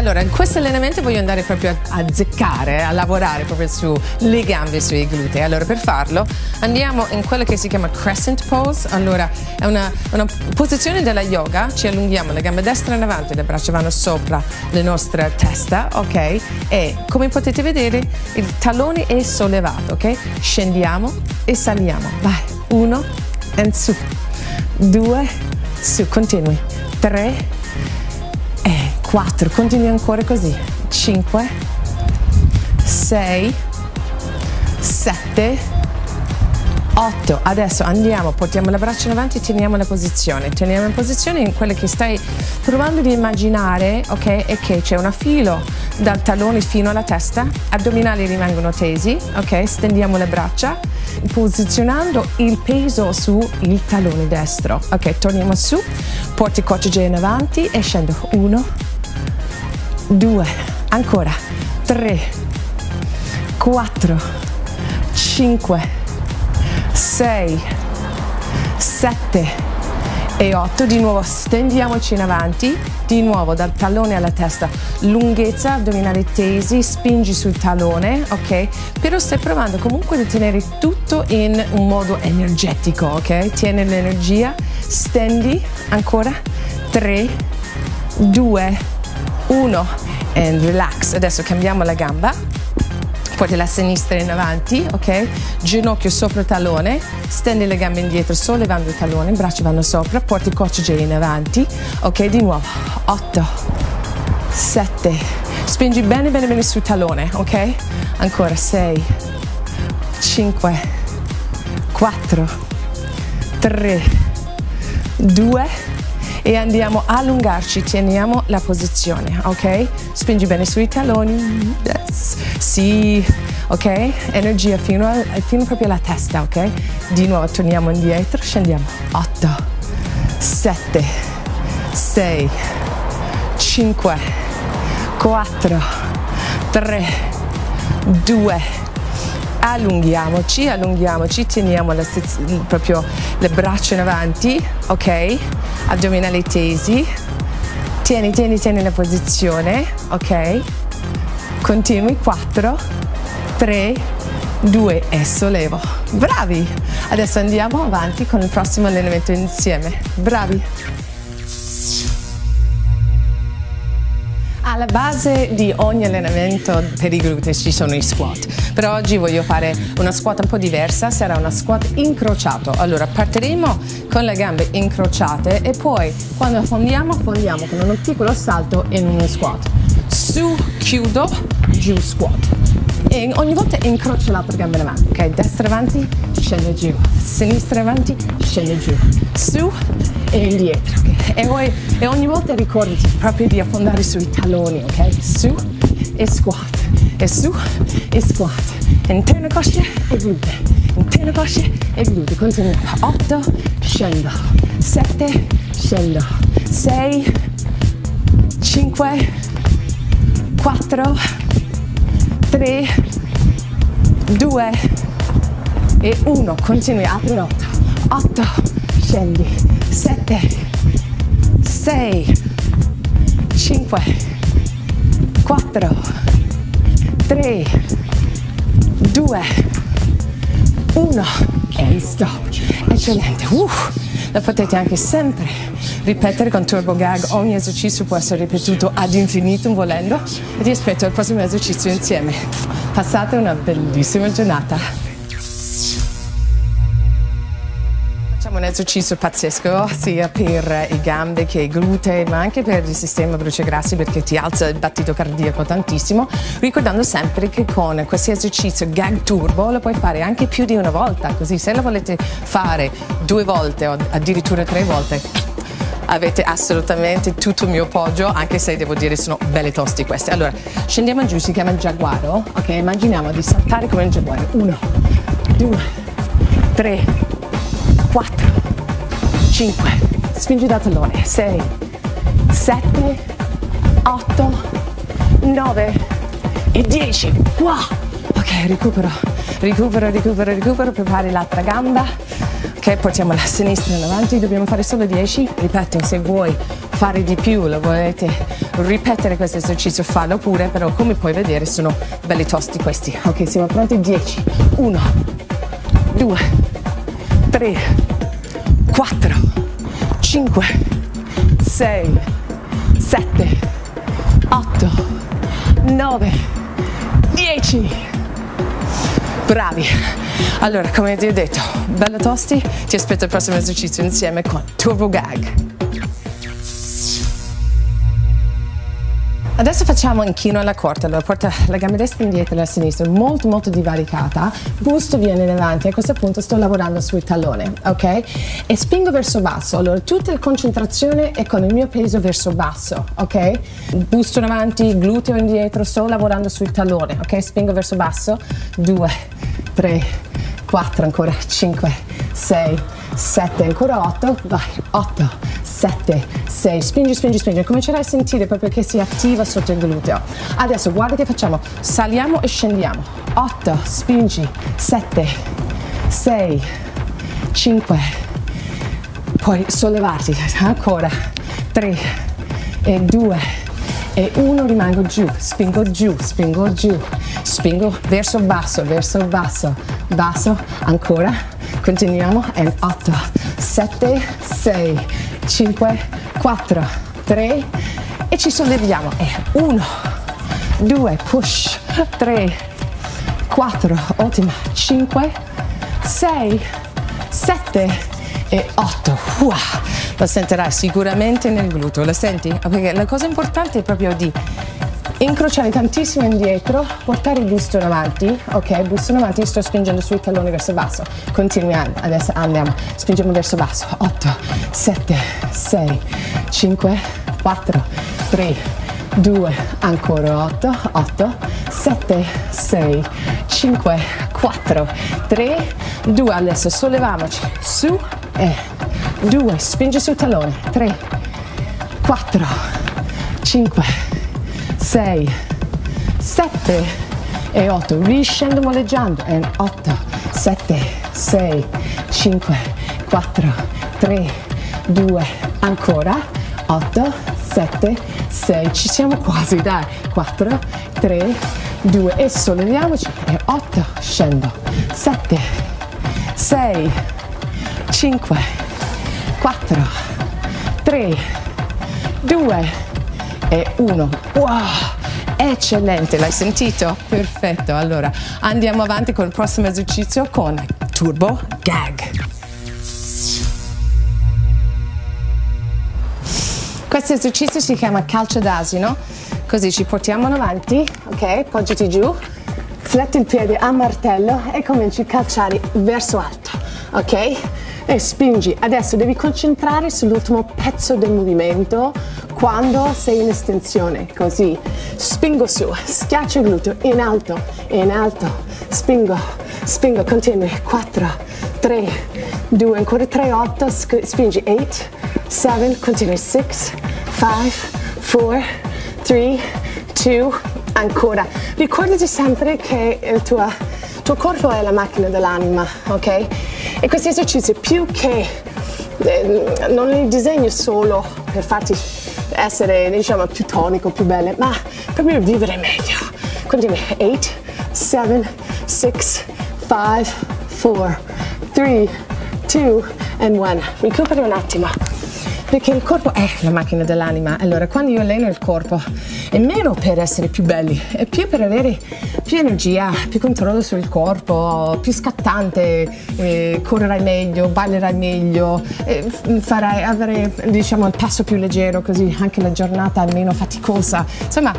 allora in questo allenamento voglio andare proprio a, zeccare, a lavorare proprio sulle gambe, sui glutei. Allora per farlo andiamo in quella che si chiama crescent pose. Allora è una, una posizione della yoga, ci allunghiamo le gambe destra in avanti, le braccia vanno sopra la nostra testa, ok? E come potete vedere il talone è sollevato, ok? Scendiamo e saliamo. Vai, uno, e su, due, su, continui, tre, 4, continui ancora così, 5, 6, 7, 8, adesso andiamo, portiamo le braccia in avanti e teniamo la posizione, teniamo in posizione in quella che stai provando di immaginare, ok, è che c'è un filo dal tallone fino alla testa, addominali rimangono tesi, ok, stendiamo le braccia, posizionando il peso sul tallone destro, ok, torniamo su, porti il cortice in avanti e scendo, 1, 2, ancora 3, 4, 5, 6, 7 e 8. Di nuovo stendiamoci in avanti, di nuovo dal tallone alla testa, lunghezza, addominali tesi, spingi sul tallone, ok? Però stai provando comunque a tenere tutto in un modo energetico, ok? Tieni l'energia, stendi, ancora 3, 2, 1 and relax. Adesso cambiamo la gamba. Porti la sinistra in avanti, ok? Ginocchio sopra il tallone, stendi le gambe indietro sollevando il tallone, i bracci vanno sopra, porti il coccige in avanti, ok? Di nuovo, 8, 7, spingi bene bene bene sul tallone, ok? Ancora 6, 5, 4, 3, 2, e andiamo a allungarci, teniamo la posizione, ok? Spingi bene sui taloni, yes. sì, ok? Energia fino, a, fino proprio alla testa, ok? Di nuovo torniamo indietro, scendiamo, 8, 7, 6, 5, 4, 3, 2, allunghiamoci, allunghiamoci, teniamo proprio le braccia in avanti, ok? Addominali tesi, tieni, tieni, tieni la posizione, ok? Continui, 4, 3, 2 e sollevo. Bravi! Adesso andiamo avanti con il prossimo allenamento insieme. Bravi! Alla base di ogni allenamento per i glutei ci sono i squat, però oggi voglio fare una squat un po' diversa, sarà una squat incrociato. Allora partiremo con le gambe incrociate e poi quando affondiamo, affondiamo con un piccolo salto in uno squat. Su, chiudo, giù, squat. E ogni volta incrocio l'altra gamba in avanti, ok? Destra avanti, scende giù, sinistra avanti, scende giù, su e indietro, ok? E, e ogni volta ricordati proprio di affondare sui talloni, ok? Su e squat, e su e squat, interno coscia e glute, interno coscia e glute, continuiamo, 8, scendo, 7, scendo, 6, 5, 4, 3, 2 e 1, continui, apri 8, 8, scendi, 7, 6, 5, 4, 3, 2, 1 e stop. Eccellente. Uh, la potete anche sempre ripetere con Turbo Gag. Ogni esercizio può essere ripetuto ad infinito volendo. E ti aspetto al prossimo esercizio insieme. Passate una bellissima giornata. un esercizio pazzesco sia per i gambe che i glutei ma anche per il sistema bruciagrassi perché ti alza il battito cardiaco tantissimo ricordando sempre che con questo esercizio gag turbo lo puoi fare anche più di una volta così se lo volete fare due volte o addirittura tre volte avete assolutamente tutto il mio appoggio, anche se devo dire sono belle tosti queste. Allora, scendiamo giù, si chiama giaguaro, ok? Immaginiamo di saltare come un giaguaro. Uno, due, tre, quattro, 5, spingi da tallone, 6, 7, 8, 9 e 10. Qua. Ok, recupero, recupero, recupero, recupero, prepari l'altra gamba. Ok, portiamo la sinistra in avanti, dobbiamo fare solo 10. Ripeto, se vuoi fare di più, lo volete ripetere questo esercizio, fallo pure, però come puoi vedere sono belli tosti questi. Ok, siamo pronti? 10, 1, 2, 3, 4, 5, 6, 7, 8, 9, 10. Bravi. Allora, come ti ho detto, bello tosti, ti aspetto al prossimo esercizio insieme con Turbo Gag. Adesso facciamo inchino alla corta, allora porta la gamba destra indietro e la sinistra, molto molto divaricata, busto viene in avanti, a questo punto sto lavorando sul tallone, ok? E spingo verso basso, allora tutta la concentrazione è con il mio peso verso basso, ok? Busto in avanti, gluteo indietro, sto lavorando sul tallone, ok? Spingo verso basso, 2, 3, 4, ancora 5, 6, 7, ancora 8, vai, 8, 7, 6, spingi, spingi, spingi, comincerai a sentire proprio che si attiva sotto il gluteo. Adesso guarda che facciamo, saliamo e scendiamo, 8, spingi, 7, 6, 5, poi sollevarti, ancora, 3 e 2 e 1, rimango giù, spingo giù, spingo giù, spingo verso basso, verso basso, basso, ancora, continuiamo, e 8, 7, 6, 5, 4, 3 e ci solleviamo, e 1, 2, push, 3, 4, ottima, 5, 6, 7 e 8, wow, lo sentirai sicuramente nel gluteo, lo senti? Perché la cosa importante è proprio di incrociare tantissimo indietro, portare il busto in avanti, ok? Busto in avanti, sto spingendo sui talloni verso basso. Continuiamo, adesso andiamo, spingiamo verso basso. 8, 7, 6, 5, 4, 3, 2, ancora 8, 8, 7, 6, 5, 4, 3, 2, adesso solleviamoci su e 2, spingi sul tallone, 3, 4, 5, 6, 7 e 8. Riscendo moleggiando. E 8, 7, 6, 5, 4, 3, 2, ancora. 8, 7, 6. Ci siamo quasi, dai. 4, 3, 2 e solleviamoci. E 8, scendo. 7, 6, 5, 4, 3, 2, e uno. Wow! Eccellente, l'hai sentito? Perfetto, allora andiamo avanti con il prossimo esercizio con Turbo Gag. Questo esercizio si chiama calcio d'asino, così ci portiamo avanti, ok? Poggiati giù, fletti il piede a martello e cominci a calciare verso alto, ok? E spingi. Adesso devi concentrare sull'ultimo pezzo del movimento, quando sei in estensione, così. Spingo su, schiaccio il gluteo, in alto, in alto, spingo, spingo, continui, 4, 3, 2, ancora 3, 8, spingi, 8, 7, continui, 6, 5, 4, 3, 2, ancora. Ricordati sempre che il tuo, tuo corpo è la macchina dell'anima, ok? E questi esercizi più che eh, non li disegno solo per farti essere diciamo più tonico, più belle, ma proprio vivere meglio. Continui 8, 7, 6, 5, 4, 3, 2 and 1. Recuperi un attimo perché il corpo è la macchina dell'anima. Allora, quando io alleno il corpo è meno per essere più belli, è più per avere più energia, più controllo sul corpo, più scattante, eh, correrai meglio, ballerai meglio, eh, farai avere diciamo il passo più leggero, così anche la giornata meno faticosa. Insomma,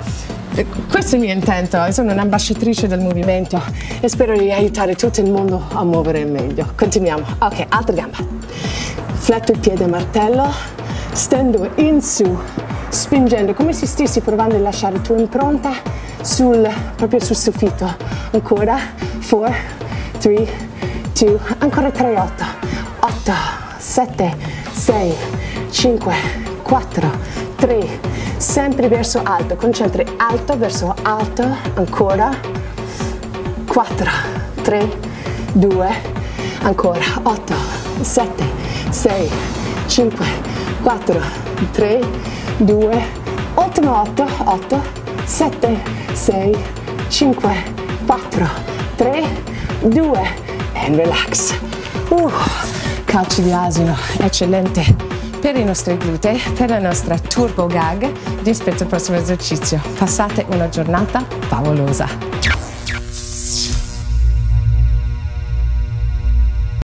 eh, questo è il mio intento, sono un'ambasciatrice del movimento e spero di aiutare tutto il mondo a muovere meglio. Continuiamo. Ok, altra gamba. Fletto il piede martello, stendo in su, spingendo come se stessi provando a lasciare la tua impronta sul, proprio sul soffitto. Ancora, 4, 3, 2, ancora 3, 8, 8, 7, 6, 5, 4, 3, sempre verso alto, concentri alto verso alto, ancora, 4, 3, 2, ancora, 8, 7, 6, 5, 4, 3, 2, ultimo 8, 8, 7, 6, 5, 4, 3, 2 and relax. Uh, calci di asino, eccellente per i nostri glutei, per la nostra turbo gag. Vi aspetto al prossimo esercizio. Passate una giornata favolosa.